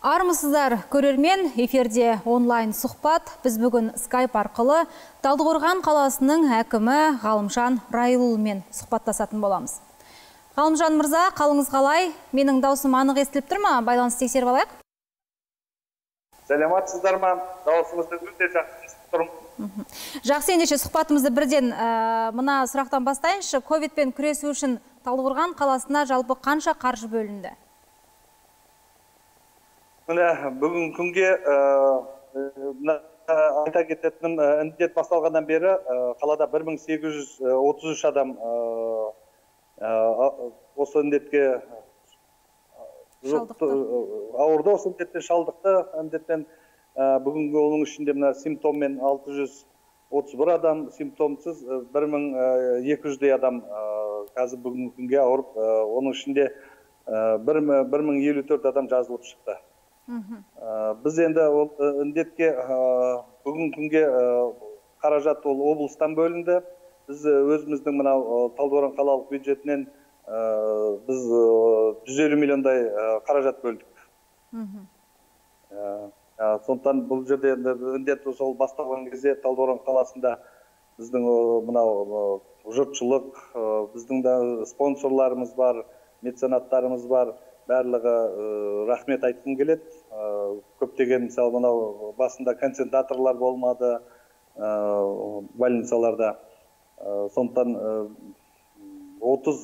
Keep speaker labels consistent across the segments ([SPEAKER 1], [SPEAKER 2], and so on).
[SPEAKER 1] Армысыздар көрермен, эфирде онлайн сұхбат. Біз бүгін скайп арқылы Талдықорған қаласының әкімі Ғалымжан Райылұлымен сұхбаттасатын боламыз. Ғалымжан мырза, қалыңыз қалай? Менің даусым анық естіліп тұр ма? Байланыс тексеріп алайық.
[SPEAKER 2] Сәлематсыздар ма? Дауысыңызды өте жақсы естіп тұрмын.
[SPEAKER 1] Жақсы ендеше сұхбатымызды бірден ә, мына сұрақтан бастайыншы. Ковидпен күресу үшін Талдықорған қаласына жалпы қанша қаржы бөлінді?
[SPEAKER 2] Міне бүгінгі күнге айта кететінім індет басталғаннан бері қалада 1833 адам осы індетке ауырды осы індеттен шалдықты. Індеттен бүгінгі оның ішінде мына симптоммен 631 адам симптомсыз 1200 адам қазір бүгінгі күнге ауырып оның ішінде 1054 адам жазылып шықты. Біз енді ол індетке бүгінгі күнге қаражат ол облыстан бөлінді. Біз өзіміздің мынау талдықорған қалалық бюджетінен біз жүз елу миллиондай қаражат бөлдік. Сондықтан бұл жерде енді індет сол басталған кезде талдықорған қаласында біздің мынау жұртшылық біздің да спонсорларымыз бар меценаттарымыз бар. Барлығы рахмет айтқым келеді. Көптеген мысалы мынау басында концентраторлар болмады больницаларда. Сондықтан отыз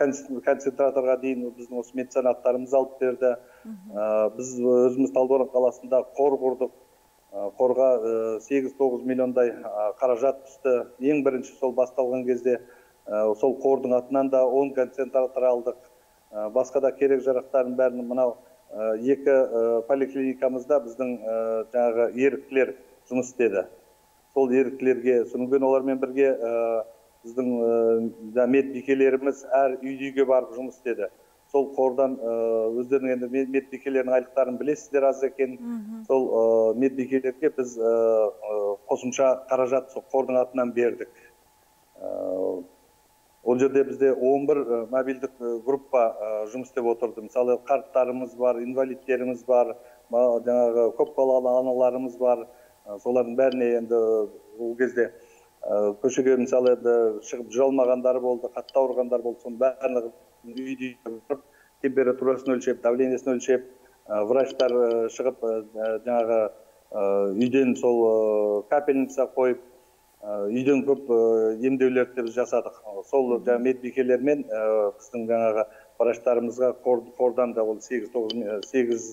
[SPEAKER 2] концентраторға дейін біздің осы меценаттарымыз алып берді. Біз өзіміз талдықорған қаласында қор құрдық. Қорға сегіз тоғыз миллиондай қаражат түсті. Ең бірінші сол басталған кезде сол қордың атынан да он концентратор алдық. Басқа да керек жарақтардың бәрін мынау екі поликлиникамызда біздің жаңағы еріктілер жұмыс істеді. Сол еріктілерге содан олармен бірге біздің медбикелеріміз әр үйді үйге барып жұмыс істеді. Сол қордан өздерінің енді медбикелердің айлықтарын білесіздер аз екен сол медбикелерге біз қосымша қаражат сол қордың атынан бердік. Ол жерде бізде 11 мобильдік группа жұмыс істеп отырды. Мысалы қарттарымыз бар инвалидтеріміз бар жаңағы көпбалалы аналарымыз бар. Солардың бәріне енді ол кезде көшеге мысалы енді шығып жүре алмағандары болды қатты ауырғандар болды. Соның барлығын үйде температурасын өлшеп давлениесін өлшеп врачтар шығып жаңағы үйден сол капельница қойып үйден көп емдеулерді біз жасадық. Сол жаңағы медбикелермен біздің жаңағы врачтарымызға қордан да ол сегіз тоғыз сегіз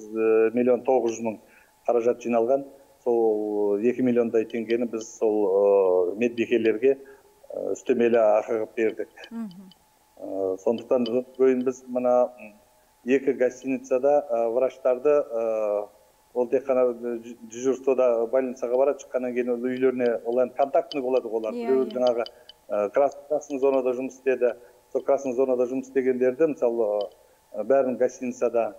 [SPEAKER 2] миллион тоғыз жүз мың қаражат жиналған. Сол екі миллиондай теңгені біз сол медбикелерге үстемелі ақы қылып бердік сондықтан біз мына екі гостиницада врачтарды ол тек қана дежурствода больницаға барады шыққаннан кейін ол үйлеріне ол енді контактный болады ғой олар біреуі жаңағы красный зонада жұмыс істеді. Сол красный зонада жұмыс істегендерді мысалы бәрін гостиницада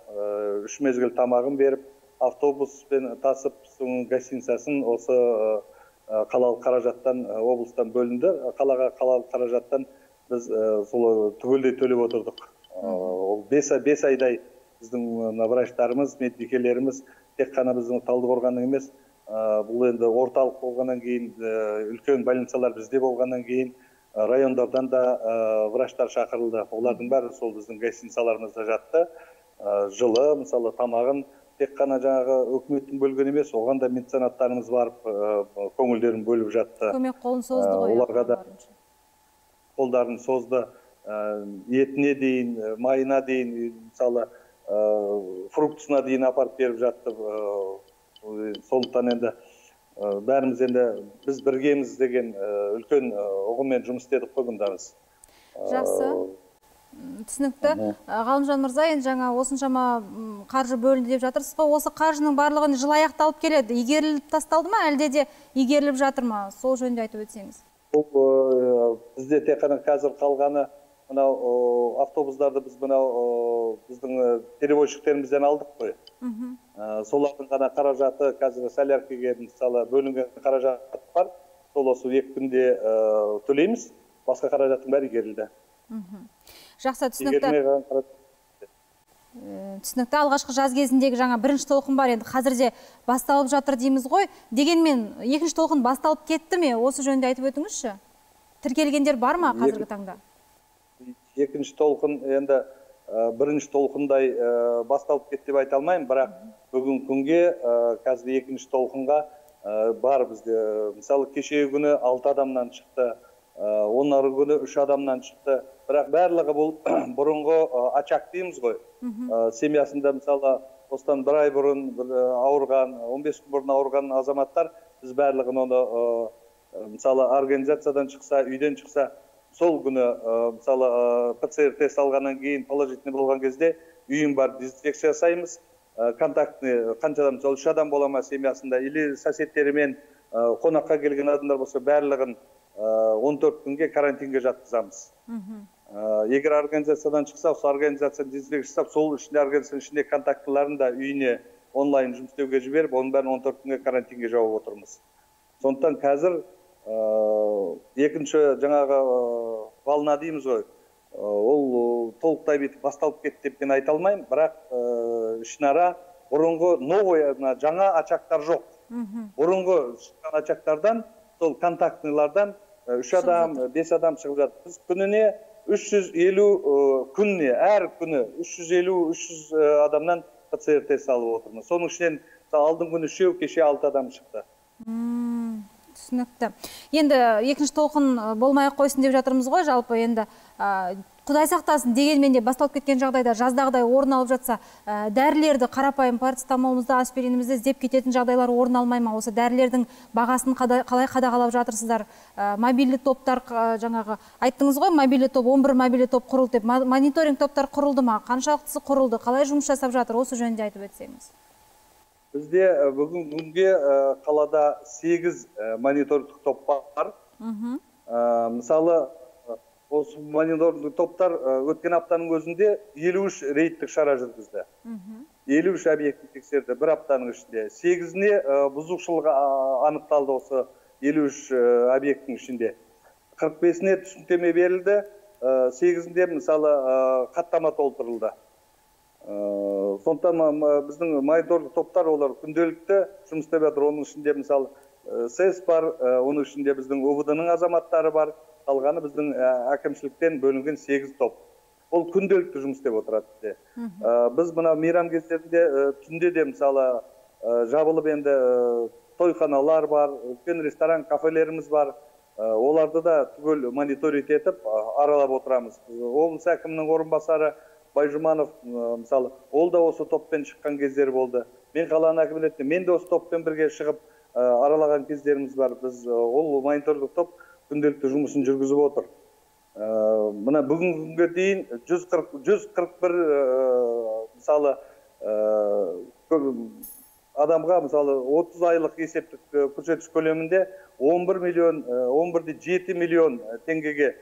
[SPEAKER 2] үш мезгіл тамағын беріп автобуспен тасып соның гостиницасын осы қалалық қаражаттан облыстан бөлінді. Қалаға қалалық қаражаттан біз сол түгелдей төлеп отырдық. Ол бес бес айдай біздің врачтарымыз медбикелеріміз тек қана біздің талдықорғанның емес бұл енді орталық болғаннан кейін үлкен больницалар бізде болғаннан кейін райондардан да врачтар шақырылды. Олардың бәрі сол біздің гостиницаларымызда жатты. Жылы мысалы тамағын тек қана жаңағы өкіметтің бөлген емес оған да меценаттарымыз барып көңілдерін бөліп жатты.
[SPEAKER 1] Көмек қолын созды ғой
[SPEAKER 2] оларға да қолдарын созды. Етіне дейін майына дейін мысалы фруктысына дейін апарып беріп жатты сондықтан енді бәріміз енді біз біргеміз деген үлкен ұғыммен жұмыс істедік қой бұнда біз
[SPEAKER 1] жақсы. Түсінікті. Ғалымжан мырза енді жаңа осыншама қаржы бөлінді деп жатырсыз ғой. Осы қаржының барлығын жыл аяқталып келеді. Игеріліп тасталды ма? Әлде де игеріліп жатыр ма? Сол жөнінде айтып өтсеңіз.
[SPEAKER 2] Бұл бізде тек қана қазір қалғаны мынау автобустарды біз мынау біздің перевозчиктерімізден алдық қой. Солардың ғана қаражаты қазір соляркаға мысалы бөлінген қаражат бар. Сол осы екі күнде төлейміз. Басқа қаражаттың бәрі игерілді.
[SPEAKER 1] Жақсы түсінікті. Э, түсінікті. Алғашқы жаз кезіндегі жаңа бірінші толқын бар. Енді қазірде басталып жатыр дейміз ғой. Дегенмен екінші толқын басталып кетті ме? Осы жөнінде айтып өтіңізші. Тіркелгендер бар ма қазіргі таңда?
[SPEAKER 2] Екінші толқын енді ә, бірінші толқындай ә, басталып кетті деп айта алмаймын. Бірақ бүгінгі күнге ә, қазір екінші толқынға ә, бар бізде мысалы кешегі күні алты адамнан шықты ә, онары күні үш адамнан шықты. Бірақ барлығы бұл бұрынғы ә, очаг дейміз ғой. Ә, семьясында мысалы осыдан бір ай бұрын бір ауырған 15 күн бұрын ауырған азаматтар біз барлығын оны ә, мысалы организациядан шықса үйден шықса сол күні мысалы пцр тест алғаннан кейін положительный болған кезде үйін барып дезинфекция жасаймыз. Контактный қанша адам үш адам бола ма семьясында или соседтерімен қонаққа келген адамдар болса барлығын он төрт күнге карантинге жатқызамыз. Ә, егер организациядан шықса сол организацияны дезинфекция жасап сол ішінде организацияның ішінде контактыларын да үйіне онлайн жұмыс істеуге жіберіп оның бәрін он төрт күнге карантинге жауып отырмыз. Сондықтан қазір екінші жаңағы волна дейміз ғой. Ол толықтай бүйтіп басталып кетті деп мен айта алмаймын. Бірақ ішінара бұрынғы новый жаңа очагтар жоқ. Бұрынғы шыққан очагтардан сол контактныйлардан үш адам бес адам шығып жатыр. Біз күніне үш жүз елу күніне әр күні үш жүз елу үш жүз адамнан пцр тест алып отырмыз. Соның ішінен алдыңғы күні үшеу кеше алты адам шықты.
[SPEAKER 1] Түсінікті. Енді екінші толқын болмай ақ қойсын деп жатырмыз ғой жалпы енді құдай сақтасын дегенмен де басталып кеткен жағдайда жаздағыдай орын алып жатса дәрілерді қарапайым парацетамолымызды аспиринімізді іздеп кететін жағдайлар орын алмай ма? Осы дәрілердің бағасын қалай қадағалап жатырсыздар? Мобильді топтар жаңағы айттыңыз ғой мобильді топ 11 мобильді топ құрылды деп. Мониторинг топтар құрылды ма? Қаншалықтысы құрылды? Қалай жұмыс жасап жатыр? Осы жөнінде айтып өтсеңіз.
[SPEAKER 2] Бізде бүгінгі күнге қалада сегіз мониторингтік топ бар. Мысалы осы мониторингтік топтар өткен аптаның өзінде елу үш рейдтік шара жүргізді. Елу үш объектті тексерді бір аптаның ішінде. Сегізіне бұзушылық анықталды осы елу үш объекттің ішінде. қырық бесіне түсініктеме берілді. Сегізінде мысалы хаттама толтырылды. Сондықтан біздің мониторинг топтар олар күнделікті жұмыс істеп жатыр. Оның ішінде мысалы сэс бар оның ішінде біздің убд ның азаматтары бар. Қалғаны біздің әкімшіліктен бөлінген сегіз топ. Ол күнделікті жұмыс істеп отырады бізде. Біз мына мейрам кездерінде түнде де мысалы жабылып енді тойханалар бар үлкен ресторан кафелеріміз бар. Оларды да түгел мониторинг етіп аралап отырамыз. Облыс әкімінің орынбасары байжұманов мысалы ол да осы топпен шыққан кездері болды. Мен қаланың әкімі ретінде мен де осы топпен бірге шығып аралаған кездеріміз бар. Біз ол мониторингтік топ күнделікті жұмысын жүргізіп отыр. Мына бүгінгі күнге дейін жүз қырық жүз қырық бір мысалы адамға мысалы отыз айлық есептік көрсеткіш көлемінде он бір миллион он бір де жеті миллион теңгеге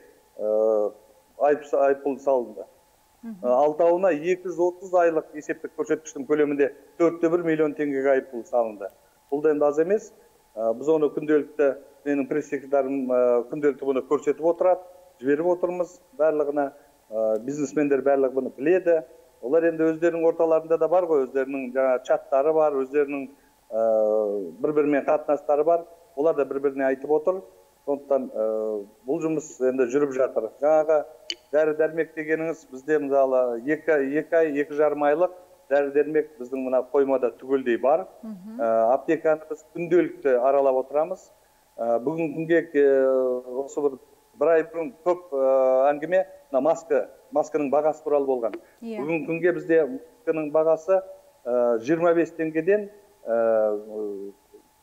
[SPEAKER 2] айыппұл салынды. Алтауына екі жүз отыз айлық есептік көрсеткіштің көлемінде төрт те бір миллион теңгеге айыппұл салынды. Бұл да енді аз емес. Біз оны күнделікті менің пресс секретарым күнделікті бұны көрсетіп отырады жіберіп отырмыз барлығына. Бизнесмендер барлығы бұны біледі. Олар енді өздерінің орталарында да бар ғой өздерінің жаңағы чаттары бар өздерінің бір бірімен қатынастары бар. Олар да бір біріне айтып отыр. Сондықтан бұл жұмыс енді жүріп жатыр. Жаңағы дәрі дәрмек дегеніңіз бізде мысалы екі, екі ай екі жарым айлық дәрі дәрмек біздің мына қоймада түгелдей бар. Аптеканы біз күнделікті аралап отырамыз. Бүгінгі күнге осы бір бір ай бұрын көп әңгіме мына маска масканың бағасы туралы болған. Бүгінгі күнге бізде масканың бағасы жиырма бес теңгеден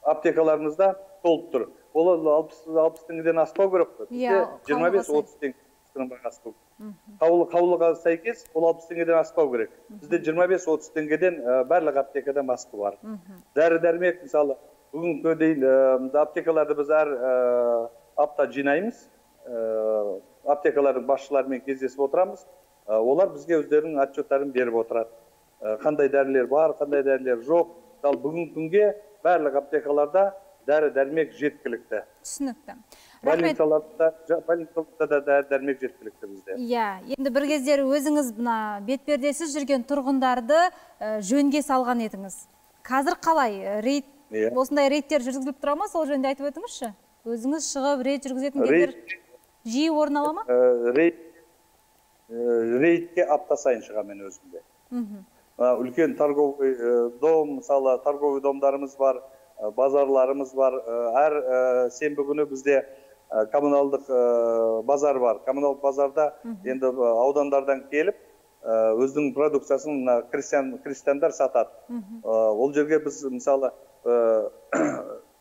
[SPEAKER 2] аптекаларымызда толып тұр. Ол алпыс алпыс теңгеден аспау керек қой бізде жиырма бес отыз теңге бағасы қаулы қаулыға сәйкес ол алпыс теңгеден аспау керек. Бізде жиырма бес отыз теңгеден барлық аптекада маска бар. Дәрі дәрмек мысалы бүгінгі күнге дейін аптекаларды біз әр апта жинаймыз. Аптекалардың басшыларымен кездесіп отырамыз. Олар бізге өздерінің отчеттарын беріп отырады. Қандай дәрілер бар қандай дәрілер жоқ. Мысалы бүгінгі күнге барлық аптекаларда дәрі дәрмек жеткілікті.
[SPEAKER 1] Түсінікті.
[SPEAKER 2] Больницаларда да дәрі дәрмек жеткілікті бізде.
[SPEAKER 1] Иә енді бір кездері өзіңіз мына бетпердесіз жүрген тұрғындарды ә, жөнге салған едіңіз. Қазір қалай? Ә, рейд
[SPEAKER 2] Иә.
[SPEAKER 1] осындай рейдтер жүргізіліп тұра ма сол жөнінде айтып өтіңізші? Өзіңіз шығып рейд жүргізетін кездер жиі орын ала ма?
[SPEAKER 2] Э, рейд э, рейдке апта сайын шығамын өзім де.
[SPEAKER 1] Мхм.
[SPEAKER 2] Үлкен торговый э, дом мысалы торговый домдарымыз бар. э, базарларымыз бар әр сенбі күні бізде коммуналдық базар бар коммуналдық базарда енді аудандардан келіп өзінің продукциясын мына крестьян крестьяндар сатады ол жерге біз мысалы э,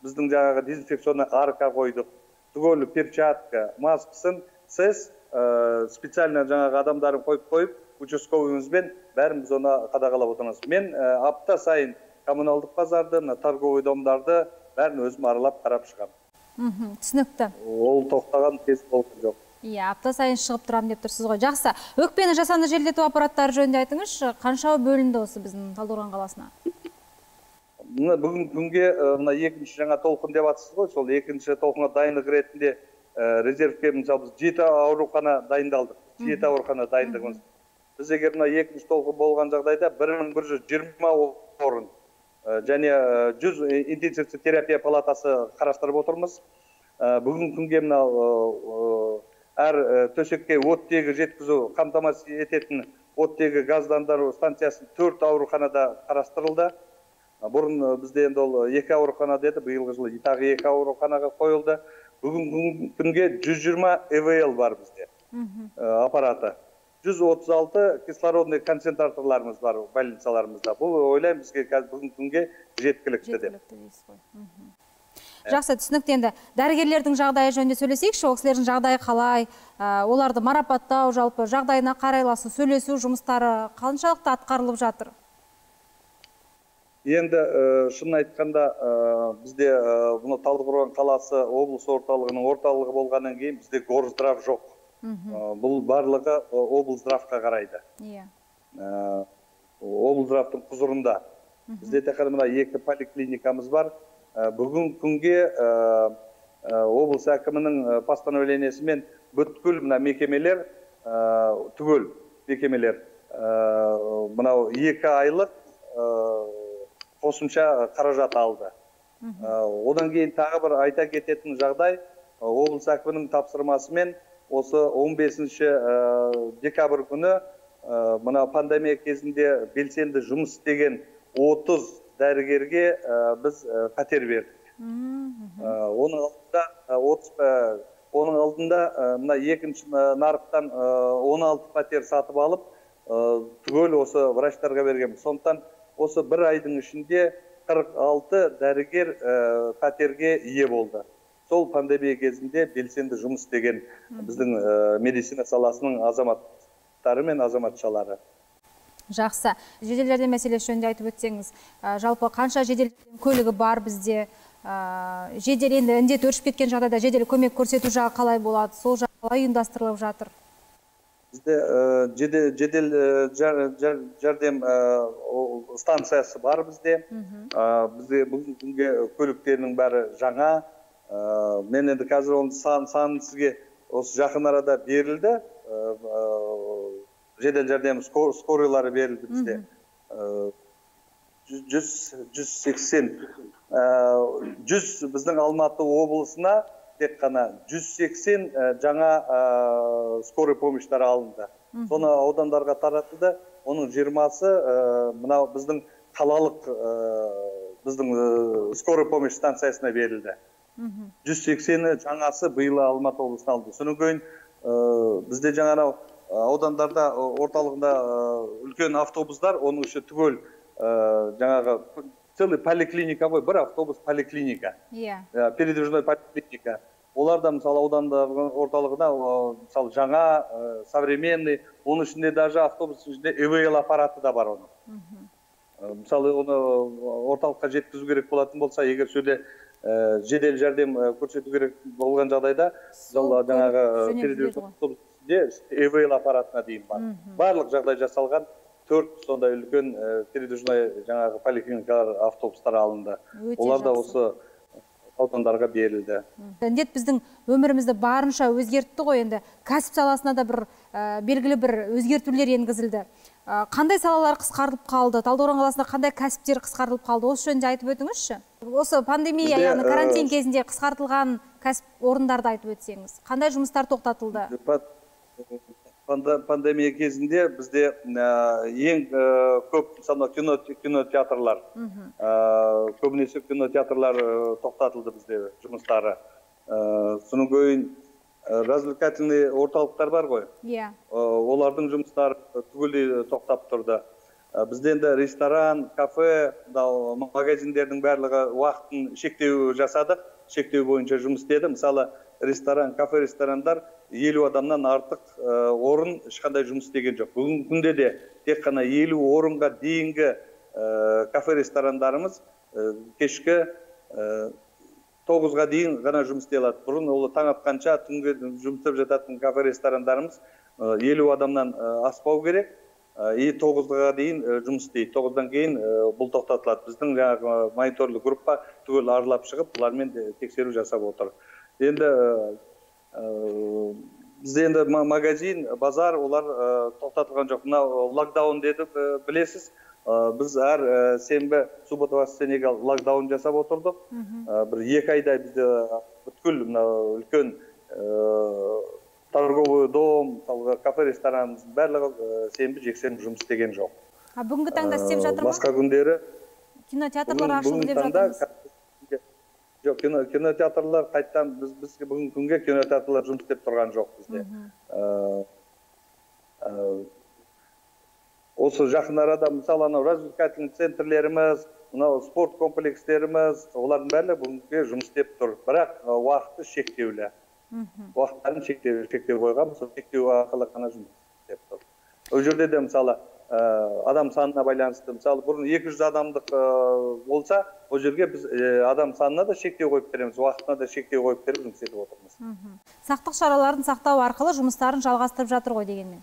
[SPEAKER 2] біздің жаңағы дезинфекционный арка қойдық. Түгел перчатка маскасын сіз специально жаңағы адамдарын қойып қойып участковыйымызбен бәрін біз оны қадағалап отырмыз. Мен апта сайын коммуналдық базарды мына торговый домдарды бәрін өзім аралап қарап шығамын
[SPEAKER 1] мхм түсінікті.
[SPEAKER 2] Ол тоқтаған кез болған жоқ.
[SPEAKER 1] Иә апта сайын шығып тұрамын деп тұрсыз ғой. Жақсы. Өкпені жасанды желдету аппараттары жөнінде айтыңызшы. Қаншауы бөлінді осы біздің талдықорған қаласына?
[SPEAKER 2] Мына бүгінгі күнге мына екінші жаңа толқын деп жатсыз ғой. Сол екінші толқынға дайындық ретінде резервке мысалы біз жеті аурухана дайындалдық. Жеті аурухана дайындығымыз. Біз егер мына екінші толқын болған жағдайда бір мың бір жүз жиырма орын және э, жүз интенсивті терапия палатасы қарастырып отырмыз. Э, бүгінгі күнге мынау э, э, әр э, төсекке оттегі жеткізу қамтамасыз ететін оттегі газдандыру станциясы төрт ауруханада қарастырылды. Бұрын э, бізде енді ол екі аурухана деді биылғы жылы тағы екі ауруханаға қойылды. Бүгінгі күнге 120 ЭВЛ бар бізде.
[SPEAKER 1] Мхм.
[SPEAKER 2] Э, аппараты 136 кислородный концентраторларымыз бар больницаларымызда. Бұл ойлаймын бізге қазір бүгінгі күнге жеткілікті деп.
[SPEAKER 1] Жеткілікті дейсіз ғой. Мхм. жақсы түсінікті енді. Дәрігерлердің жағдайы жөнінде сөйлесейікші. Ол кісілердің жағдайы қалай? Ә, оларды марапаттау жалпы жағдайына қарайласу сөйлесу жұмыстары қаншалықты атқарылып жатыр?
[SPEAKER 2] Енді э, шынын айтқанда э, бізде э, мына талдықорған қаласы облыс орталығының орталығы болғаннан кейін бізде горздрав жоқ. Бұл барлығы э, облздравқа қарайды.
[SPEAKER 1] Иә.
[SPEAKER 2] Э, облздравтың құзырында. Бізде тек қана мына екі поликлиникамыз бар. Э, бүгінгі күнге э, э, облыс әкімінің э, постановлениесімен бүткіл мына мекемелер э, түгел мекемелер э, мынау екі айлық э, қосымша қаражат алды. Э, одан кейін тағы бір айта кететін жағдай э, облыс әкімінің тапсырмасымен осы 15 э, декабрь күні э, мына пандемия кезінде белсенді жұмыс істеген 30 дәрігерге э, біз пәтер бердік. Оның алдында 30 э, оның алдында мына екінші нарықтан э, 16 пәтер сатып алып түгел осы врачтарға бергенбіз сондықтан осы бір айдың ішінде 46 дәрігер пәтерге ие болды. Сол пандемия кезінде белсенді жұмыс істеген біздің э, медицина саласының азаматтары мен азаматшалары.
[SPEAKER 1] Жақсы. Жедел жәрдем мәселесі жөнінде айтып өтсеңіз ә, жалпы қанша жедел көлігі бар бізде? Ә, жедел енді індет өршіп кеткен жағдайда жедел көмек көрсету жағы қалай болады? Сол жағы қалай ұйымдастырылып жатыр?
[SPEAKER 2] Бізде жедел жедел жар- жар- жәрдем станциясы бар бізде. Бізде бүгінгі күнге көліктерінің бәрі жаңа. Э, мен енді қазір оның сан санын сізге осы жақын арада берілді. Э, э, жедел жәрдем скор- скоройлары берілді бізде. Жүз- жүз жүз сексен. Жүз біздің алматы облысына тек қана 180 э, жаңа э, скорый помощьтар алынды. Соны аудандарға таратылды оның жиырмасы мынау біздің қалалық э, біздің э, скорый помощь станциясына берілді.
[SPEAKER 1] Мхм.
[SPEAKER 2] 180-і жаңасы биыл алматы облысына алды содан кейін э, бізде жаңа анау э, аудандарда э, орталығында үлкен автобустар оның іші түгел жаңағы целый поликлиника ғой бір автобус поликлиника
[SPEAKER 1] иә
[SPEAKER 2] Э, передвижной поликлиника олар да мысалы аудандағы орталығына мысалы жаңа современный оның ішінде даже автобустың ішінде эвл аппараты да бар оның
[SPEAKER 1] мхм.
[SPEAKER 2] Э, мысалы оны орталыққа жеткізу керек болатын болса егер сол жерде жедел жәрдем көрсету керек болған жағдайда жаңағы эвл аппаратына дейін бар. Барлық жағдай жасалған. Төрт сондай үлкен передвижной жаңағы поликлиникалар автобустар алынды. Олар да осы аудандарға берілді.
[SPEAKER 1] Індет біздің өмірімізді барынша өзгертті ғой енді. Кәсіп саласына да бір ә, белгілі бір өзгертулер енгізілді. Ә, қандай салалар қысқарылып қалды? Талдықорған қаласында қандай кәсіптер қысқарылып қалды? Осы жөнінде айтып өтіңізші. Осы пандемия яғни карантин кезінде қысқартылған кәсіп орындарды айтып өтсеңіз қандай жұмыстар тоқтатылды?
[SPEAKER 2] Пандемия кезінде бізде ә, ең ә, көп мысалы кино кинотеатрлар көбінесе кинотеатрлар тоқтатылды бізде жұмыстары. Содан кейін развлекательный орталықтар бар ғой.
[SPEAKER 1] Иә.
[SPEAKER 2] Олардың жұмыстары түгелдей тоқтап тұрды. Бізде енді ресторан кафе мынау магазиндердің барлығы уақытын шектеу жасадық шектеу бойынша жұмыс істеді. Мысалы ресторан кафе ресторандар елу адамнан артық ә, орын ешқандай жұмыс істеген жоқ. Бүгінгі күнде де тек қана елу орынға дейінгі ә, кафе ресторандарымыз кешкі тоғызға дейін ғана жұмыс істей алады. Бұрын ол таң атқанша түнге жұмыс істеп жататын кафе ресторандарымыз елу адамнан аспау керек. И тоғызға дейін ә, жұмыс істейді. Тоғыздан кейін ә, бұл тоқтатылады. Біздің жаңағы мониторлық группа түгел аралап шығып бұлармен тексеру жасап отыр. Енді бізде енді ма- магазин базар олар тоқтатылған жоқ. Мынау локдаун деді білесіз? Біз әр сенбі суббота воскресеньеге локдаун жасап отырдық. Бір екі айдай бізде бүткіл мынау үлкен торговый дом кафе ресторанымыз барлығы ә, сенбі жексенбі жұмыс істеген жоқ.
[SPEAKER 1] А бүгінгі таңда істеп жатыр ма?
[SPEAKER 2] басқа күндері
[SPEAKER 1] кинотеатрлар ашылды деп жатырмыз.
[SPEAKER 2] жоқ кино кинотеатрлар қайтадан біз біз бүгінгі күнге кинотеатрлар жұмыс істеп тұрған жоқ бізде. Ә, осы жақын арада мысалы анау развлекательный центрлеріміз мынау спорт комплекстеріміз олардың барлығы бүгінге жұмыс істеп тұр. Бірақ уақыты шектеулі. Уақыттарын шектеу шектеу қойған сол шектеу арқылы ғана жұмыс істеп тұр. Ол жерде де мысалы ә, адам санына байланысты мысалы бұрын 200 адамдық ә, болса ол жерге біз ә, адам санына да шектеу қойып береміз уақытына да шектеу қойып беріп жұмыс етіп отырмыз.
[SPEAKER 1] Сақтық шараларын сақтау арқылы жұмыстарын жалғастырып жатыр ғой дегенмен.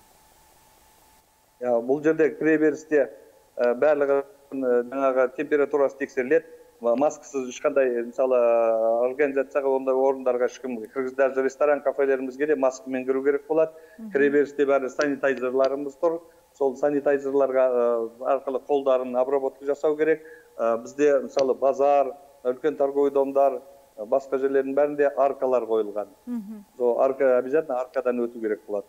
[SPEAKER 2] Иә, бұл жерде кіреберісте ә, барлығы жаңағы температурасы тексеріледі. Маскасыз ешқандай мысалы организацияға ондай орындарға ешкім кіргіз даже ресторан кафелерімізге де маскамен кіру керек болады. Кіреберісте бәрі санитайзерларымыз тұр. Сол санитайзерларға арқылы қолдарын обработка жасау керек. Ә, бізде мысалы базар үлкен торговый домдар басқа жерлердің бәрінде аркалар қойылған. Сол арка обязательно аркадан өту керек болады.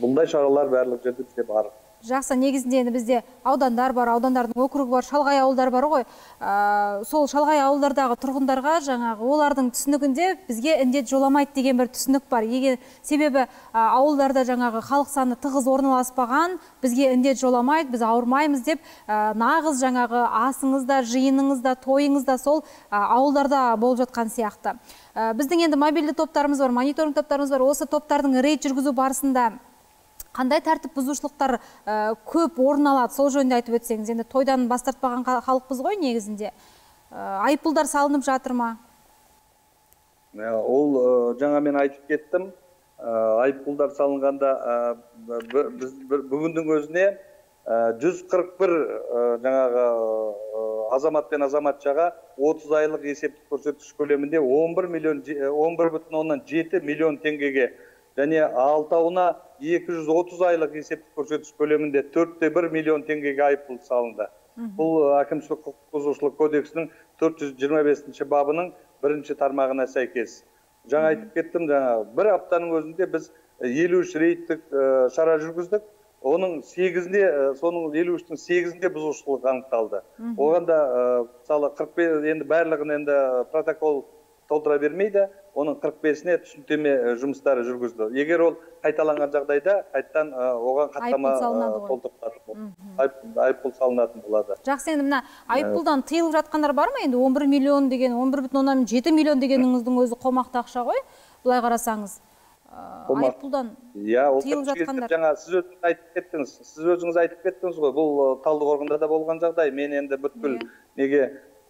[SPEAKER 2] Бұндай шаралар барлық жерде бізде бар.
[SPEAKER 1] Жақсы негізінде енді бізде аудандар бар аудандардың округі бар шалғай ауылдар бар ғой. Ә, сол шалғай ауылдардағы тұрғындарға жаңағы олардың түсінігінде бізге індет жоламайды деген бір түсінік бар. Егер себебі ә, ауылдарда жаңағы халық саны тығыз орналаспаған бізге індет жоламайды біз ауырмаймыз деп ә, нағыз жаңағы асыңыз да жиыныңыз да тойыңыз да сол ә, ауылдарда болып жатқан сияқты. Ә, біздің енді мобильді топтарымыз бар мониторинг топтарымыз бар. Осы топтардың рейд жүргізу барысында қандай тәртіп бұзушылықтар ә, көп орын алады? Сол жөнінде айтып өтсеңіз енді тойдан бас тартпаған ха- халықпыз ғой негізінде. Ә, айыппұлдар салынып жатыр ма?
[SPEAKER 2] Ол ә, жаңа мен айтып кеттім. Ә, айыппұлдар салынғанда біз бір- бүгіннің өзіне ә, 141 ә, жаңағы азамат пен азаматшаға 30 айлық есептік көрсеткіш көлемінде 11 миллион же- 11 бүтін оннан 7 миллион теңгеге және алтауына 230 айлық есептік көрсеткіш көлемінде 4,1 миллион теңгеге айыппұл салынды. Бұл әкімшілік құқық бұзушылық кодексінің 425 бабының бірінші тармағына сәйкес. Жаңа айтып кеттім жаңа бір аптаның өзінде біз елу үш рейдтік шара жүргіздік. Оның сегізінде соның елу үштің сегізінде бұзушылық анықталды. Оған да мысалы қырық бес енді барлығын енді протокол толтыра бермейді. Оның қырық бесіне түсініктеме жұмыстары жүргізді. Егер ол қайталанған жағдайда қайтадан оған хаттама. Айып- айыппұл салынатын болады.
[SPEAKER 1] Жақсы енді мына айыппұлдан тыйылып жатқандар бар ма енді? 11 миллион деген 11 бүтін оннан жеті миллион дегеніңіздің өзі қомақты ақша ғой былай қарасаңыз. Айыппұлдан
[SPEAKER 2] иә ол
[SPEAKER 1] тыйылып жатқандар.
[SPEAKER 2] жаңа сіз өзіңіз айтып кеттіңіз. Сіз өзіңіз айтып кеттіңіз ғой бұл талдықорғанда да болған жағдай. Мен енді бүткіл
[SPEAKER 1] Иә.
[SPEAKER 2] неге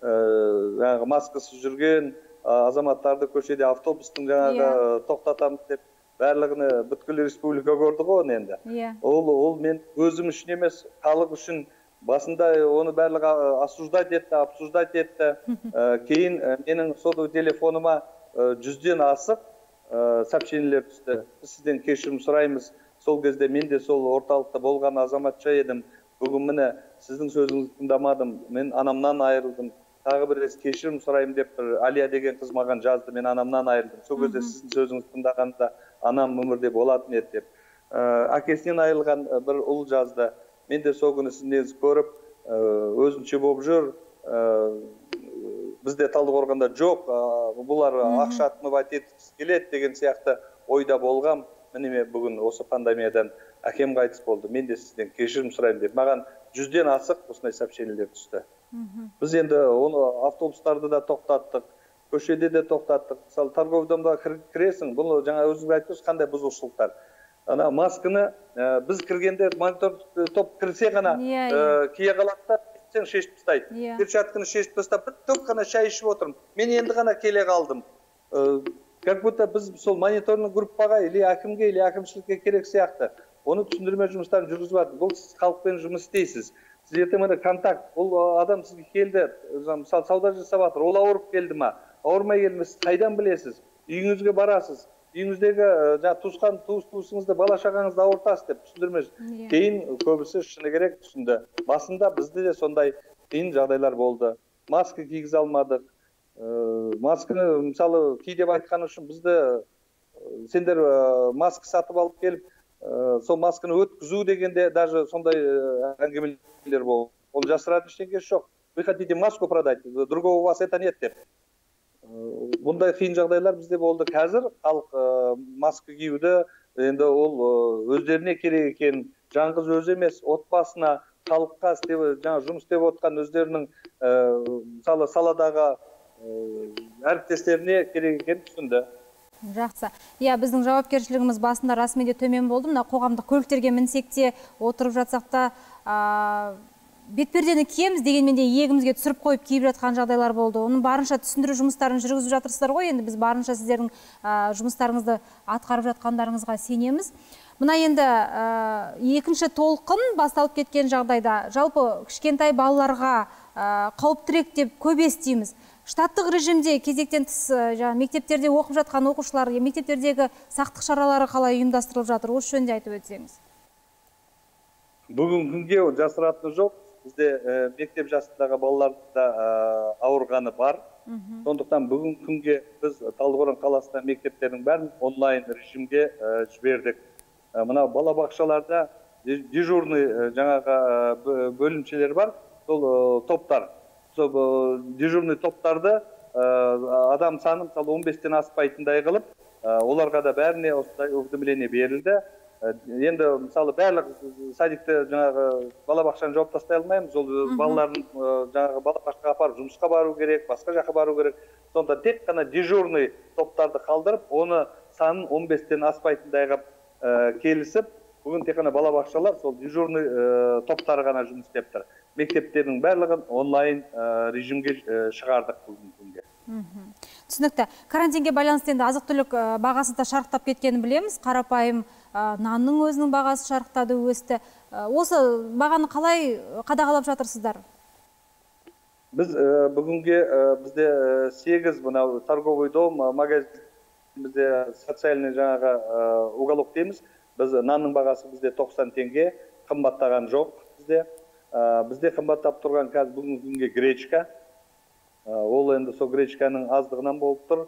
[SPEAKER 2] жаңағы маскасыз жүрген азаматтарды көшеде автобустың жаңағы
[SPEAKER 1] Иә.
[SPEAKER 2] тоқтатамыз деп барлығын бүткіл республика көрді ғой оны енді.
[SPEAKER 1] Иә.
[SPEAKER 2] Ол ол мен өзім үшін емес халық үшін басында оны барлығы осуждать етті обсуждать етті. Кейін менің сол телефоныма жүзден асық сообщениелер түсті. Біз сізден кешірім сұраймыз. Сол кезде мен де сол орталықта болған азаматша едім. Бүгін міне сіздің сөзіңізді тыңдамадым. Мен анамнан айырылдым. Тағы бір рет кешірім сұраймын деп бір әлия деген қыз маған жазды мен анамнан айырылдым сол кезде сіздің сөзіңізді тыңдағанда анам өмірде болатын еді деп. Әкесінен айырылған бір ұл жазды. Мен де сол күні сізден көріп өзінше болып жүр. Бізде талдықорғанда жоқ бұлар ақша отмывать еткісі келеді деген сияқты ойда болғам. Міне мен бүгін осы пандемиядан әкем қайтыс болды. Мен де сізден кешірім сұраймын деп. Маған жүзден асық осындай сообщениелер түсті. Біз енді оны автобустарды да тоқтаттық көшеде де тоқтаттық. Мысалы торговый домға кіресің бұл жаңа өзіңіз айтып тұрсыз қандай бұзушылықтар? Ана масканы біз кіргенде монитор топ кірсе ғана
[SPEAKER 1] иә, иә.
[SPEAKER 2] кие қалады да шешіп тастайды.
[SPEAKER 1] Иә.
[SPEAKER 2] Перчатканы шешіп тастап бір только қана шай ішіп отырмын. Мен енді ғана келе қалдым. Как будто біз сол мониторный группаға или әкімге или әкімшілікке керек сияқты. Оны түсіндірме жұмыстарын жүргізіп жатыр бұл сіз халықпен жұмыс істейсіз. Сіз ертең міне контакт бұл адам сізге келді мысалы сауда жасап жатыр ол ауырып келді ма? Ауырмай келді ме? Сіз қайдан білесіз? Үйіңізге барасыз. Үйіңіздегі жаңағы туысқан туыс туысыңызды бала шағаңызды ауыртасыз деп түсіндірме кейін көбісі шыны керек түсінді. Басында бізде де сондай қиын жағдайлар болды. Маска кигізе алмадық. Масканы мысалы ки деп айтқаны үшін бізді сендер маска сатып алып келіп сол масканы өткізу дегенде даже сондай әңгімелер болды ол жасыратын ештеңесі жоқ. Вы хотите маску продать? Другого у вас это нет деп. Бұндай қиын жағдайлар бізде болды қазір. Халық маска киюді енді ол өздеріне керек екен. Жалғыз өзі емес отбасына халыққа істеп жаңа жұмыс істеп отқан өздерінің мысалы саладағы әріптестеріне керек екенін түсінді.
[SPEAKER 1] Жақсы. Иә біздің жауапкершілігіміз басында расымен де төмен болды. Мына қоғамдық көліктерге мінсек те отырып жатсақ та ә, бетпердені киеміз дегенмен де иегімізге түсіріп қойып киіп жатқан жағдайлар болды. Оны барынша түсіндіру жұмыстарын жүргізіп жатырсыздар ғой. Енді біз барынша сіздердің жұмыстарыңызды атқарып жатқандарыңызға сенеміз. Мына енді ә, екінші толқын басталып кеткен жағдайда жалпы кішкентай балаларға қауіптірек деп көп штаттық режимде кезектен тыс жаңағы мектептерде оқып жатқан оқушылар мектептердегі сақтық шаралары қалай ұйымдастырылып жатыр? Осы жөнінде айтып өтсеңіз.
[SPEAKER 2] Бүгінгі күнге жасыратыны жоқ. Бізде мектеп жасындағы балаларда ауырғаны бар. Сондықтан бүгінгі күнге біз талдықорған қаласында мектептердің бәрін онлайн режимге жібердік. Мына балабақшаларда дежурный жаңағы бөлімшелер бар. Сол топтар. Сол дежурный топтарды адам саны мысалы он бестен аспайтындай қылып оларға да бәріне осындай уведомление берілді. Енді мысалы барлық садикті жаңағы балабақшаны жауып тастай алмаймыз. Ол балалардың жаңағы балабақшаға апарып жұмысқа бару керек басқа жаққа бару керек. Сонда тек қана дежурный топтарды қалдырып оны санын он бестен аспайтындай қылып келісіп бүгін тек қана балабақшалар сол дежурный топтары ғана жұмыс істеп тұр. Мектептердің барлығын онлайн режимге шығардық бүгінгі күнге
[SPEAKER 1] түсінікті. Карантинге байланысты енді азық түлік бағасы да шарықтап кеткенін білеміз. Қарапайым нанның өзінің бағасы шарықтады өсті. Осы бағаны қалай қадағалап жатырсыздар?
[SPEAKER 2] Біз бүгінге бізде сегіз мынау торговый дом магазин бізде социальный жаңағы уголок дейміз. Біз нанның бағасы бізде тоқсан теңге қымбаттаған жоқ бізде. Бізде қымбаттап тұрған қазір бүгінгі күнге гречка. Ол енді сол гречканың аздығынан болып тұр.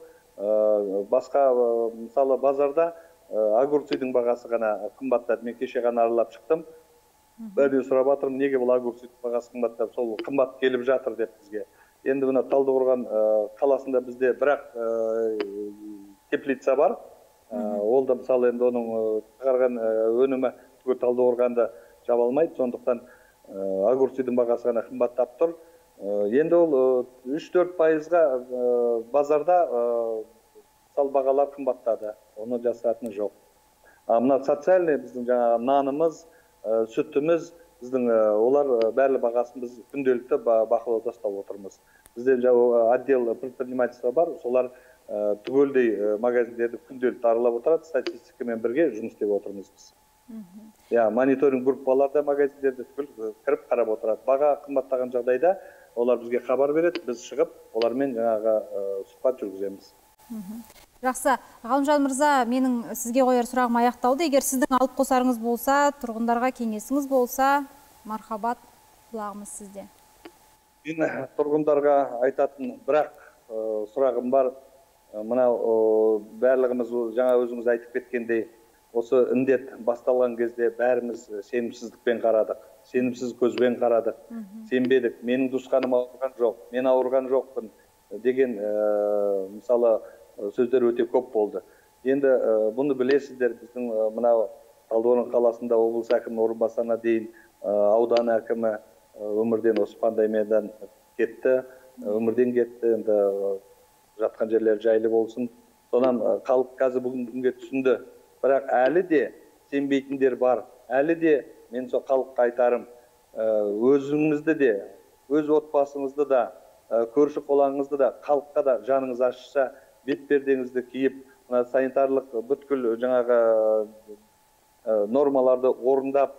[SPEAKER 2] Басқа мысалы базарда огурцидың бағасы ғана қымбаттады мен кеше ғана аралап шықтым. Бәрінен сұрап жатырмын неге бұл огурцидың бағасы қымбаттап сол қымбат келіп жатыр деп бізге. Енді мына талдықорған қаласында бізде бірақ теплица бар. Ол да мысалы енді оның шығарған өнімі түгел талдықорғанды жаба алмайды сондықтан огурцидың бағасы ғана қымбаттап тұр. Енді ол үш төрт пайызға базарда мысалы бағалар қымбаттады оны жасыратыны жоқ. Мына социальный біздің жаңағы нанымыз сүтіміз біздің олар барлық бағасын біз күнделікті бақылауда ұстап отырмыз. Бізде отдел предпринимательства бар. Солар түгелдей магазиндерді күнделікті аралап отырады. Статистикамен бірге жұмыс істеп отырмыз біз. Иә мониторинг группалар да магазиндерде түгел кіріп қарап отырады. Баға қымбаттаған жағдайда олар бізге хабар береді біз шығып олармен жаңағы сұхбат жүргіземіз.
[SPEAKER 1] Жақсы. Ғалымжан мырза менің сізге қояр сұрағым аяқталды. Егер сіздің алып қосарыңыз болса тұрғындарға кеңесіңіз болса мархабат құлағымыз сізде.
[SPEAKER 2] Мен тұрғындарға айтатын бірақ сұрағым бар. Мынау барлығымыз жаңа өзіңіз айтып кеткендей осы індет басталған кезде бәріміз сенімсіздікпен қарадық сенімсіз көзбен қарадық. Сенбедік. Менің туысқаным ауырған жоқ мен ауырған жоқпын деген мысалы сөздер өте көп болды. Енді бұны білесіздер біздің мынау талдықорған қаласында облыс әкімінің орынбасарына дейін аудан әкімі өмірден осы пандемиядан кетті. Өмірден кетті. Енді жатқан жерлері жайлы болсын. Содан халық қазір бүгінгі күнге түсінді. Бірақ әлі де сенбейтіндер бар. Әлі де мен сол халыққа айтарым өзіңізді де өз отбасыңызды да көрші қолаңызды да халыққа да жаныңыз ашса бетпердеңізді киіп мына санитарлық бүткіл жаңағы нормаларды орындап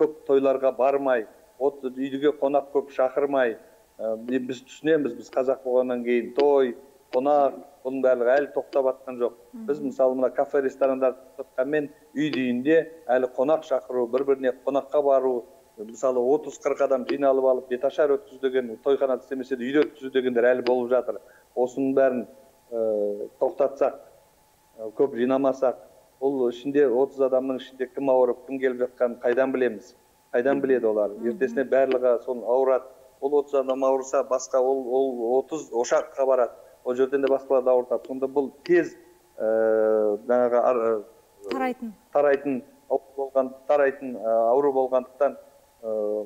[SPEAKER 2] көп тойларға бармай от үйге қонақ көп шақырмай біз түсінеміз біз қазақ болғаннан кейін той қонақ бұның барлығы әлі тоқтап жатқан жоқ. Біз мысалы мына кафе ресторандарды тоқтатқанмен үй үйінде әлі қонақ шақыру бір біріне қонаққа бару мысалы отыз қырық адам жиналып алып беташар өткізу деген тойханада істемесе де үйде өткізу дегендер әлі болып жатыр. Осының бәрін ә, тоқтатсақ ә, көп жинамасақ бұл ішінде отыз адамның ішінде кім ауырып кім келіп жатқанын қайдан білеміз? Қайдан біледі олар? Ертесіне барлығы сол ауырады. Ол отыз адам ауырса басқа ол ол отыз ошаққа барады. Ол жерден де басқаларды ауыртады сонда бұл тез жаңағы
[SPEAKER 1] тарайтын.
[SPEAKER 2] тарайтын болған тарайтын ауру болғандықтан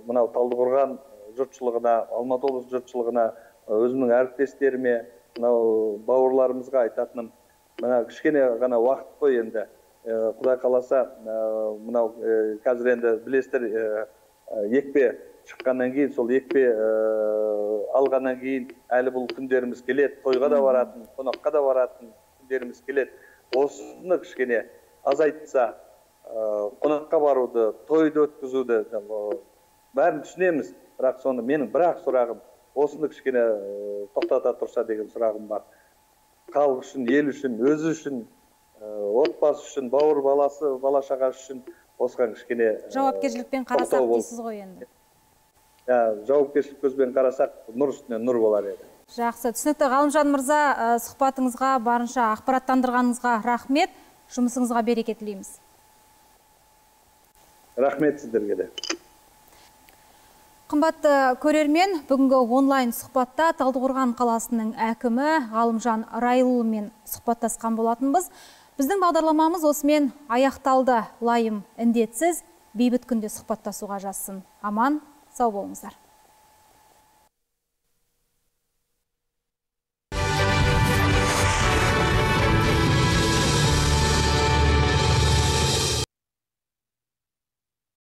[SPEAKER 2] мынау талдықорған жұртшылығына алматы облысы жұртшылығына өзімнің әріптестеріме мынау бауырларымызға айтатыным мына кішкене ғана уақыт қой енді. Құдай қаласа мынау қазір енді білесіздер екпе шыққаннан кейін сол екпе алғаннан кейін әлі бұл күндеріміз келеді. Тойға да баратын қонаққа да баратын күндеріміз келеді. Осыны кішкене азайтса қонаққа баруды тойды өткізуді бәрін түсінеміз. Бірақ соны менің бір ақ сұрағым осыны кішкене тоқтата тұрса деген сұрағым бар. Халық үшін ел үшін өзі үшін отбасы үшін бауыр баласы бала шағасы үшін осыған кішкене
[SPEAKER 1] жауапкершілікпен қарасақ дейсіз ғой енді.
[SPEAKER 2] Жауапкершілік көзбен қарасақ нұр үстіне нұр болар еді.
[SPEAKER 1] Жақсы. Түсінікті ғалымжан мырза сұхбатыңызға барынша ақпараттандырғаныңызға рахмет. Жұмысыңызға береке тілейміз.
[SPEAKER 2] Рахмет сіздерге де.
[SPEAKER 1] Қымбатты көрермен бүгінгі онлайн сұхбатта талдықорған қаласының әкімі ғалымжан райұлымен сұхбаттасқан болатынбыз. Біздің бағдарламамыз осымен аяқталды. Лайым індетсіз бейбіт күнде сұхбаттасуға жазсын. Аман. Сау болыңыздар